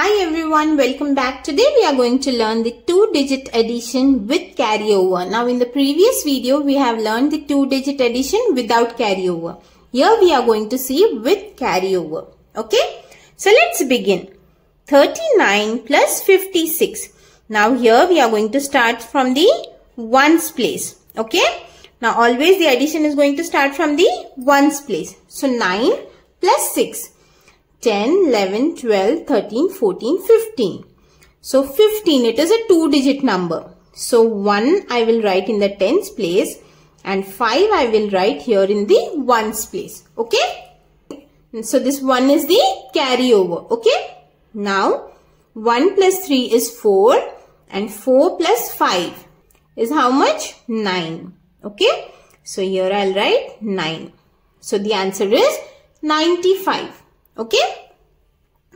Hi everyone, welcome back. Today we are going to learn the two-digit addition with carryover. Now in the previous video we have learned the two-digit addition without carryover. Here we are going to see with carryover. Okay, so let's begin. 39 plus 56. Now here we are going to start from the ones place. Okay, now always the addition is going to start from the ones place. So 9 plus 6. 10, 11, 12, 13, 14, 15. So 15, it is a two digit number. So 1 I will write in the tens place and 5 I will write here in the ones place. Okay. So this 1 is the carryover. Okay. Now 1 plus 3 is 4 and 4 plus 5 is how much? 9. Okay. So here I'll write 9. So the answer is 95. Okay.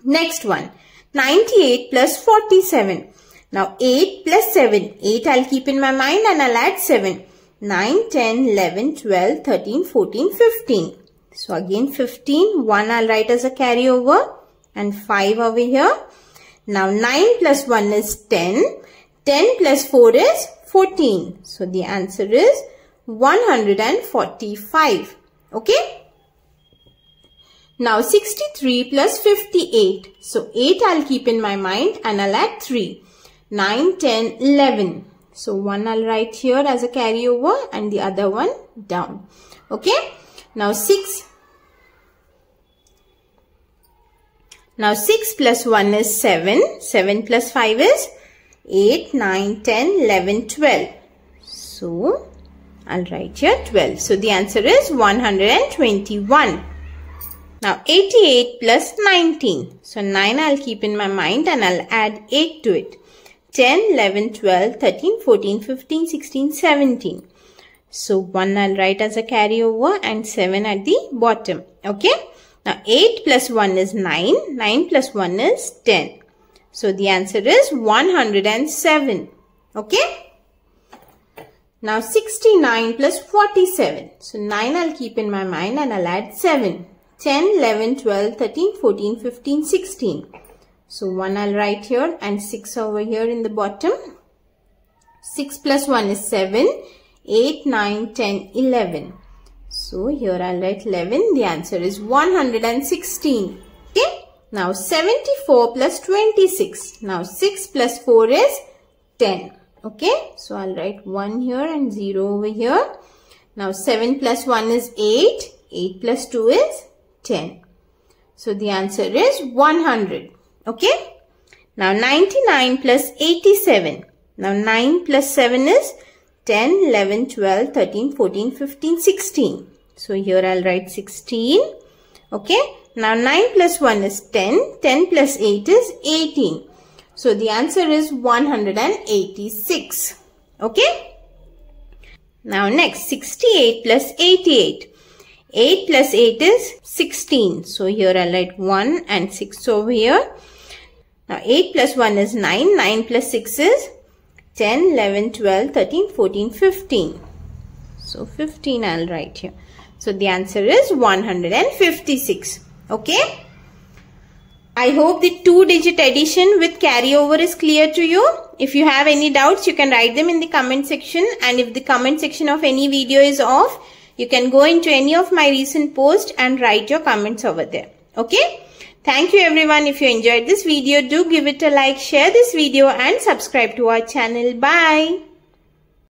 Next one. 98 plus 47. Now 8 plus 7. 8 I'll keep in my mind and I'll add 7. 9, 10, 11, 12, 13, 14, 15. So again 15. 1 I'll write as a carryover and 5 over here. Now 9 plus 1 is 10. 10 plus 4 is 14. So the answer is 145. Okay. Now 63 plus 58. So 8 I'll keep in my mind and I'll add 3. 9, 10, 11. So one I'll write here as a carryover and the other one down. Okay. Now 6. Now 6 plus 1 is 7. 7 plus 5 is 8, 9, 10, 11, 12. So I'll write here 12. So the answer is 121. Now 88 plus 19. So 9 I'll keep in my mind and I'll add 8 to it. 10, 11, 12, 13, 14, 15, 16, 17. So 1 I'll write as a carryover and 7 at the bottom. Okay. Now 8 plus 1 is 9. 9 plus 1 is 10. So the answer is 107. Okay. Now 69 plus 47. So 9 I'll keep in my mind and I'll add 7. 10, 11, 12, 13, 14, 15, 16. So 1 I'll write here and 6 over here in the bottom. 6 plus 1 is 7, 8, 9, 10, 11. So here I'll write 11. The answer is 116. Okay. Now 74 plus 26. Now 6 plus 4 is 10. Okay. So I'll write 1 here and 0 over here. Now 7 plus 1 is 8. 8 plus 2 is 10. So the answer is 100. Okay. Now 99 plus 87. Now 9 plus 7 is 10, 11, 12, 13, 14, 15, 16. So here I'll write 16. Okay. Now 9 plus 1 is 10. 10 plus 8 is 18. So the answer is 186. Okay. Now next 68 plus 88. 8 plus 8 is 16. So here I'll write 1 and 6 over here. Now 8 plus 1 is 9. 9 plus 6 is 10, 11, 12, 13, 14, 15. So 15 I'll write here. So the answer is 156. Okay. I hope the two digit addition with carryover is clear to you. If you have any doubts, you can write them in the comment section. And if the comment section of any video is off, you can go into any of my recent posts and write your comments over there. Okay. Thank you everyone. If you enjoyed this video, do give it a like, share this video and subscribe to our channel. Bye.